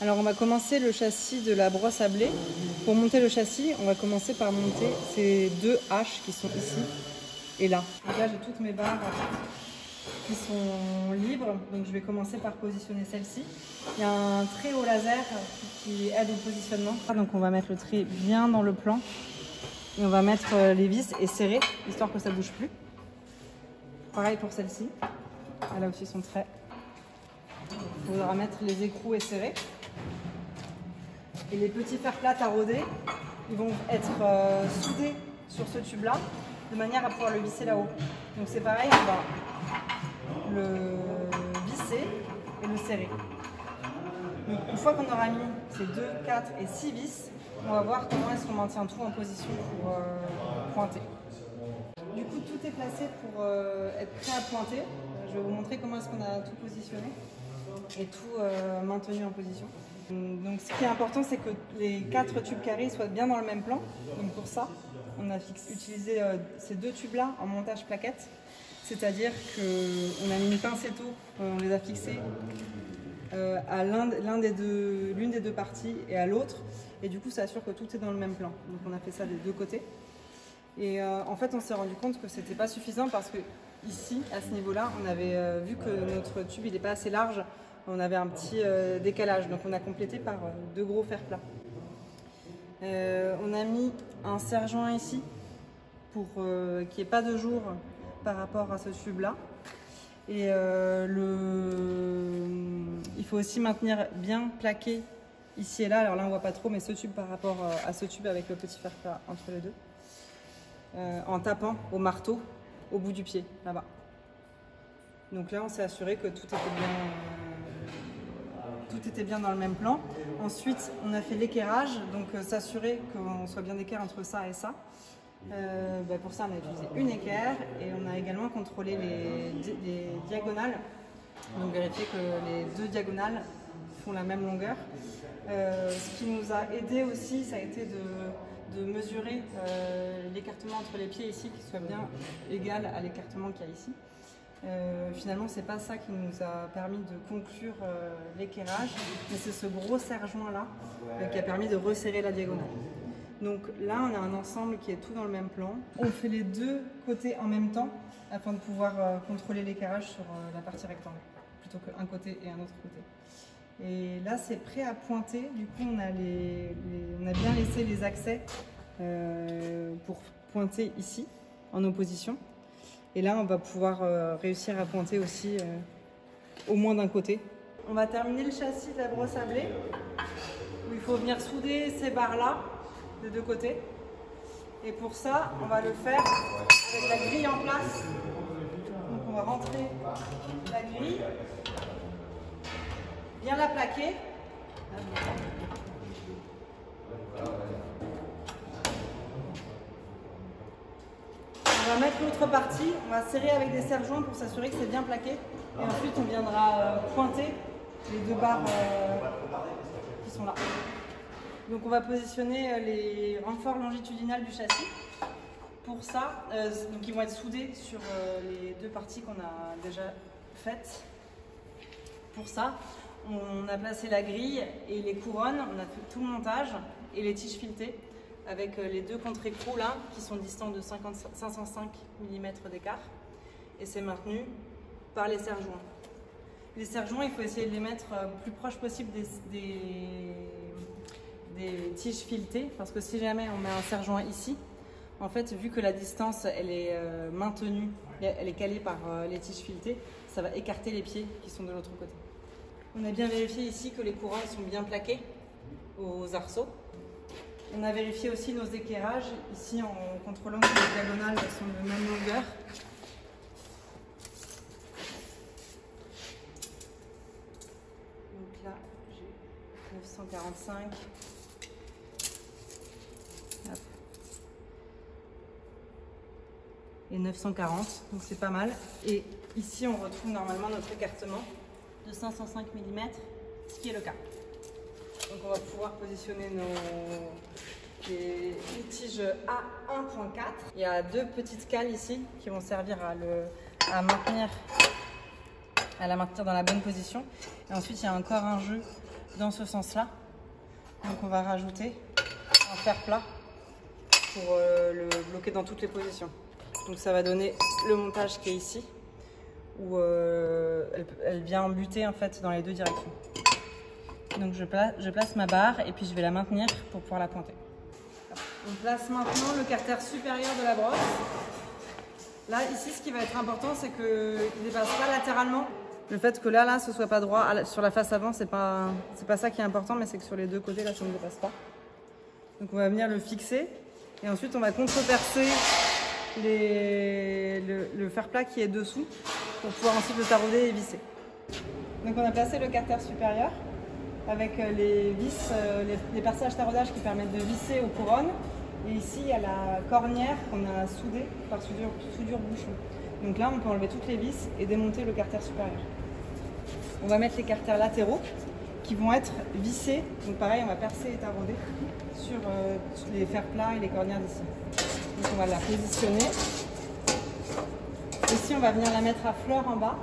Alors on va commencer le châssis de la brosse à blé. Pour monter le châssis, on va commencer par monter ces deux haches qui sont ici et là. Donc là j'ai toutes mes barres qui sont libres, donc je vais commencer par positionner celle-ci. Il y a un trait au laser qui aide au positionnement. Donc on va mettre le trait bien dans le plan et on va mettre euh, les vis et serrer, histoire que ça bouge plus. Pareil pour celle-ci. Elle a aussi son trait. Il faudra mettre les écrous et serrer. Et les petits fers plats à rôder, ils vont être euh, soudés sur ce tube-là, de manière à pouvoir le visser là-haut. Donc c'est pareil, on va le visser et le serrer. Une fois qu'on aura mis ces 2, 4 et 6 vis, on va voir comment est-ce qu'on maintient tout en position pour euh, pointer. Du coup, tout est placé pour euh, être prêt à pointer. Je vais vous montrer comment est-ce qu'on a tout positionné et tout maintenu en position. Donc, ce qui est important, c'est que les quatre tubes carrés soient bien dans le même plan. Donc, pour ça, on a utilisé ces deux tubes-là en montage plaquette. C'est-à-dire qu'on a mis une pincetto, on les a fixés à l'une des, deux, parties et à l'autre. Et du coup, ça assure que tout est dans le même plan. Donc on a fait ça des deux côtés. Et euh, en fait, on s'est rendu compte que c'était pas suffisant parce que ici, à ce niveau-là, on avait euh, vu que notre tube n'est pas assez large. On avait un petit euh, décalage. Donc on a complété par deux gros fers plats. on a mis un serre-joint ici pour qu'il n'y ait pas de jour par rapport à ce tube-là. Et le... il faut aussi maintenir bien plaqué ici et là. Alors là, on voit pas trop, mais ce tube par rapport euh, à ce tube avec le petit fer plat entre les deux. Euh, en tapant au marteau au bout du pied, là-bas. Donc là, on s'est assuré que tout était bien, euh, tout était bien dans le même plan. Ensuite, on a fait l'équerrage, donc s'assurer qu'on soit bien d'équerre entre ça et ça. Bah, pour ça, on a utilisé une équerre et on a également contrôlé les, les diagonales. Donc vérifier que les deux diagonales font la même longueur. Euh, ce qui nous a aidé aussi, ça a été de, mesurer euh, l'écartement entre les pieds ici, qui soit bien égal à l'écartement qu'il y a ici. Euh, finalement, c'est pas ça qui nous a permis de conclure l'équerrage, mais c'est ce gros serre-joint là qui a permis de resserrer la diagonale. Donc là, on a un ensemble qui est tout dans le même plan. On fait les deux côtés en même temps afin de pouvoir contrôler l'équerrage sur la partie rectangle, plutôt qu'un côté et un autre côté. Et là, c'est prêt à pointer. Du coup, on a, bien laissé les accès euh, pour pointer ici, en opposition. Et là, on va pouvoir euh, réussir à pointer aussi euh, au moins d'un côté. On va terminer le châssis de la brosse à blé, où il faut venir souder ces barres-là, des deux côtés. Et pour ça, on va le faire avec la grille en place. Donc on va rentrer la grille bien la plaquer. L'autre partie, on va serrer avec des serre-joints pour s'assurer que c'est bien plaqué. Et ensuite, on viendra euh, pointer les deux barres euh, qui sont là. Donc on va positionner euh, les renforts longitudinales du châssis. Pour ça, donc ils vont être soudés sur les deux parties qu'on a déjà faites. Pour ça, on a placé la grille et les couronnes, on a fait tout le montage et les tiges filetées avec euh, les deux contre-écrous là qui sont distants de 505 mm d'écart et c'est maintenu par les serre-joints. Les serre-joints, il faut essayer de les mettre euh, plus proche possible des, tiges filetées parce que si jamais on met un serre-joint ici, en fait, vu que la distance elle est euh, maintenue, elle est calée par les tiges filetées, ça va écarter les pieds qui sont de l'autre côté. On a bien vérifié ici que les courants sont bien plaqués aux arceaux. On a vérifié aussi nos éclairages, ici en contrôlant que les diagonales sont de même longueur. Donc là, j'ai 945. Et 940, donc c'est pas mal. Et ici, on retrouve normalement notre écartement de 505 mm, ce qui est le cas. Donc on va pouvoir positionner nos les tiges à 1.4. Il y a deux petites cales ici qui vont servir à, maintenir, à la maintenir dans la bonne position. Et ensuite, il y a encore un jeu dans ce sens-là. Donc on va rajouter un fer plat pour euh, le bloquer dans toutes les positions. Donc ça va donner le montage qui est ici, où euh, elle, vient buter en fait dans les deux directions. Donc je place ma barre et puis je vais la maintenir pour pouvoir la pointer. On place maintenant le carter supérieur de la brosse. Là, ici, ce qui va être important, c'est qu'il ne dépasse pas latéralement. Le fait que là, là, ce soit pas droit sur la face avant, c'est pas, pas ça qui est important, mais c'est que sur les deux côtés, là, ça ne dépasse pas. Donc on va venir le fixer et ensuite on va contrepercer les, le, fer plat qui est dessous pour pouvoir ensuite le tarauder et visser. Donc on a placé le carter supérieur avec euh, les vis, euh, les, perçages taraudage qui permettent de visser aux couronnes. Et ici, il y a la cornière qu'on a soudée par soudure, bouchon. Donc là, on peut enlever toutes les vis et démonter le carter supérieur. On va mettre les carters latéraux qui vont être vissés. Donc pareil, on va percer et tarauder sur euh, les fers plats et les cornières d'ici. Donc on va la positionner. Ici, on va venir la mettre à fleur en bas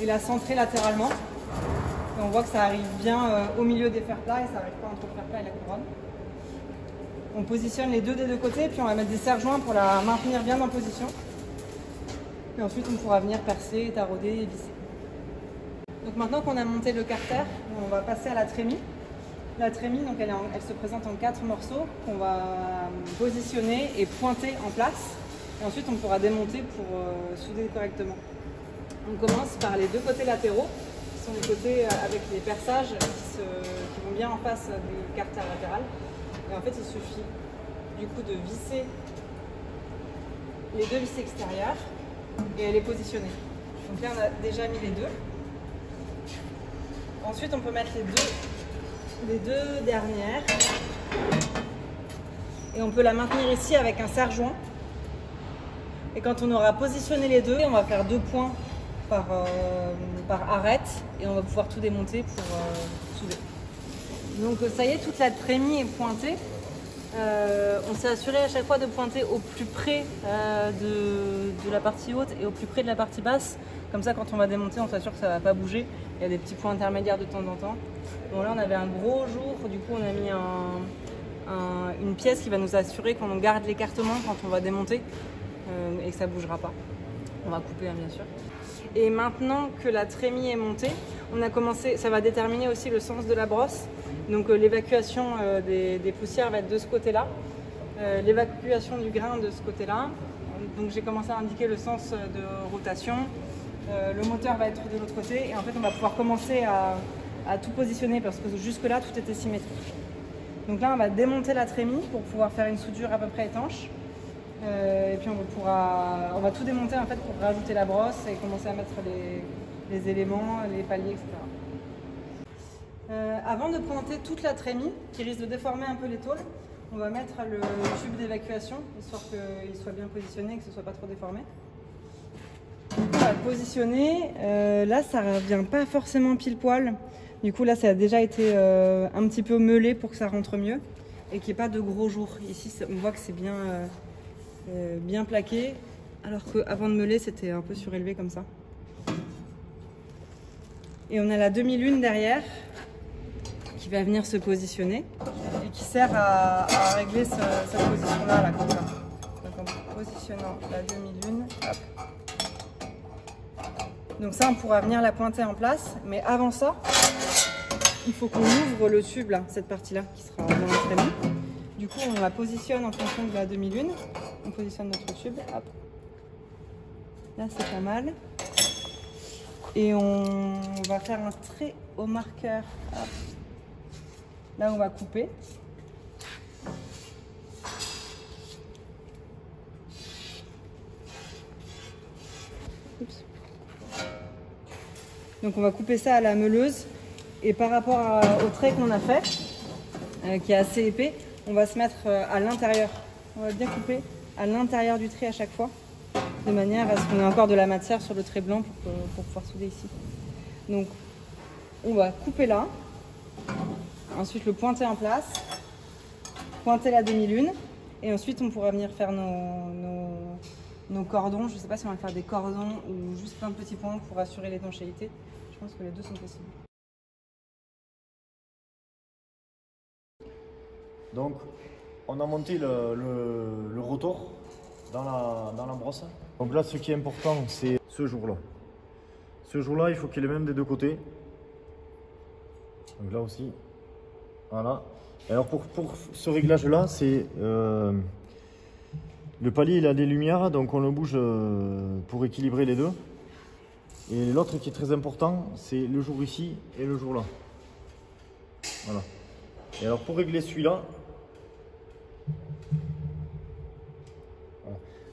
et la centrer latéralement on voit que ça arrive bien euh, au milieu des plats et ça n'arrive pas entre le fer plat et la couronne. On positionne les deux des deux côtés, puis on va mettre des serre-joints pour la maintenir bien en position. Et ensuite, on pourra venir percer, tarauder et visser. Donc maintenant qu'on a monté le carter, on va passer à la trémie. La trémie, donc elle, elle se présente en quatre morceaux qu'on va positionner et pointer en place. Et ensuite, on pourra démonter pour euh, souder correctement. On commence par les deux côtés latéraux sont les côtés euh, avec les perçages qui, vont bien en face des carters latérales. Et en fait, il suffit du coup de visser les deux vis extérieures et elle est positionnée. Donc là, on a déjà mis les deux. Ensuite, on peut mettre les deux, les deux dernières. Et on peut la maintenir ici avec un serre-joint. Et quand on aura positionné les deux, on va faire deux points par, euh, par arête et on va pouvoir tout démonter pour euh, souder. Donc ça y est, toute la trémie est pointée. Euh, on s'est assuré à chaque fois de pointer au plus près de, de, la partie haute et au plus près de la partie basse. Comme ça, quand on va démonter, on s'assure que ça ne va pas bouger. Il y a des petits points intermédiaires de temps en temps. Bon, là, on avait un gros jour. Du coup, on a mis une pièce qui va nous assurer qu'on garde l'écartement quand on va démonter et que ça ne bougera pas. On va couper, hein, bien sûr. Et maintenant que la trémie est montée, on a commencé, ça va déterminer aussi le sens de la brosse. Donc euh, l'évacuation euh, des, poussières va être de ce côté-là, euh, l'évacuation du grain de ce côté-là. Donc j'ai commencé à indiquer le sens de rotation. le moteur va être de l'autre côté et en fait on va pouvoir commencer à, à tout positionner parce que jusque-là tout était symétrique. Donc là on va démonter la trémie pour pouvoir faire une soudure à peu près étanche. Euh, et puis on pourra, va tout démonter en fait pour rajouter la brosse et commencer à mettre les, éléments, les paliers, etc. Euh, avant de pointer toute la trémie, qui risque de déformer un peu les tôles, on va mettre le tube d'évacuation, histoire qu'il soit bien positionné et que ce ne soit pas trop déformé. On va positionner. Euh, là, ça ne revient pas forcément pile poil. Du coup, là, ça a déjà été un petit peu meulé pour que ça rentre mieux et qu'il n'y ait pas de gros jours. Ici, on voit que c'est bien bien plaqué, alors qu'avant de meuler, c'était un peu surélevé comme ça. Et on a la demi-lune derrière qui va venir se positionner et qui sert à, régler cette position-là, là, comme ça. Donc en positionnant la demi-lune, Donc ça, on pourra venir la pointer en place, mais avant ça, il faut qu'on ouvre le tube, là, cette partie-là, qui sera dans la Du coup, on la positionne en fonction de la demi-lune on positionne notre tube. Là, c'est pas mal. Et on va faire un trait au marqueur. Là, on va couper. Donc on va couper ça à la meuleuse. Et par rapport au trait qu'on a fait, euh, qui est assez épais, on va se mettre euh, à l'intérieur. On va bien couper à l'intérieur du trait à chaque fois, de manière à ce qu'on ait encore de la matière sur le trait blanc pour, pouvoir souder ici. Donc on va couper là, ensuite le pointer en place, pointer la demi-lune, et ensuite on pourra venir faire nos, nos cordons. Je ne sais pas si on va faire des cordons ou juste plein de petits points pour assurer l'étanchéité. Je pense que les deux sont possibles. Donc on a monté le, rotor dans la, dans la brosse. Donc là, ce qui est important, c'est ce jour-là. Ce jour-là, il faut qu'il les mêmes des deux côtés. Donc là aussi. Voilà. Alors pour, pour ce réglage-là, c'est... euh, le palier, il a des lumières, donc on le bouge euh, pour équilibrer les deux. Et l'autre qui est très important, c'est le jour ici et le jour là. Voilà. Et alors pour régler celui-là,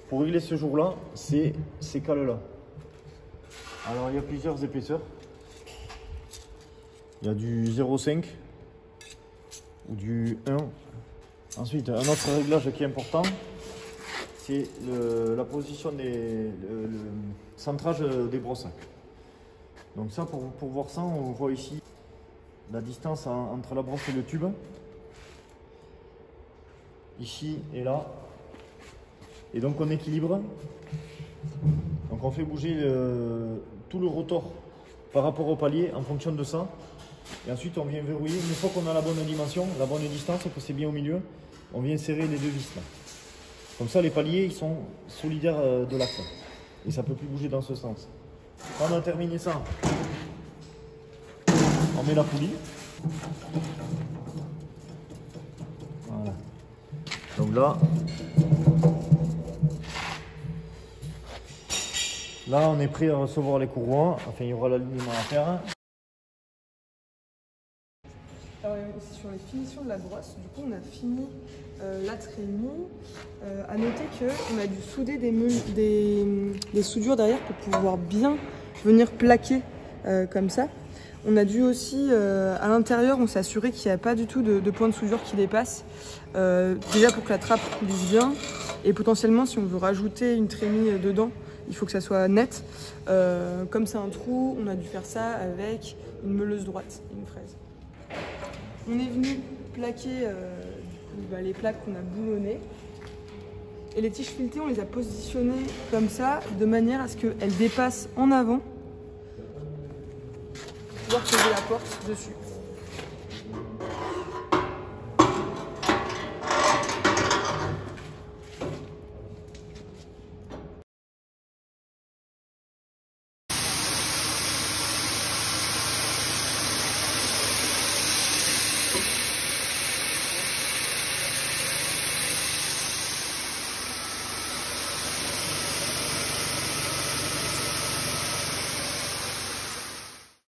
pour régler ce jour-là, c'est ces cales-là. Alors il y a plusieurs épaisseurs. Il y a du 0,5 ou du 1. Ensuite, un autre réglage qui est important, c'est la position des le, centrage des brosses. Donc ça, pour, pour voir ça, on voit ici la distance en- entre la brosse et le tube. Ici et là. Et donc on équilibre. Donc on fait bouger le- tout le rotor par rapport au palier en fonction de ça. Et ensuite on vient verrouiller. Une fois qu'on a la bonne dimension, la bonne distance, que c'est bien au milieu, on vient serrer les deux vis là. Comme ça les paliers ils sont solidaires euh, de l'axe. Et ça peut plus bouger dans ce sens. Quand on a terminé ça, on met la poulie. Voilà. Donc là, là on est prêt à recevoir les courroies. Enfin, il y aura l'alignement à faire. Alors, sur les finitions de la brosse, du coup on a fini euh, la trémie. Euh, à noter qu'on a dû souder des, soudures derrière pour pouvoir bien venir plaquer euh, comme ça. On a dû aussi, euh, à l'intérieur, on s'est assuré qu'il n'y a pas du tout de, de point de soudure qui dépasse. Déjà pour que la trappe coulisse bien et potentiellement si on veut rajouter une trémie dedans, il faut que ça soit net. Euh, comme c'est un trou, on a dû faire ça avec une meuleuse droite une fraise. On est venu plaquer euh, bah, les plaques qu'on a boulonnées. Et les tiges filetées, on les a positionnées comme ça, de manière à ce qu'elles dépassent en avant. Pour pouvoir poser la porte dessus.